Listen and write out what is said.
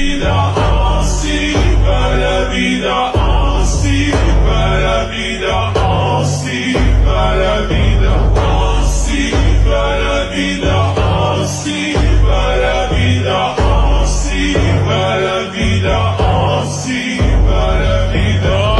vida así, para vida así, para vida así, para vida así, para vida así, para vida así, para vida así, para vida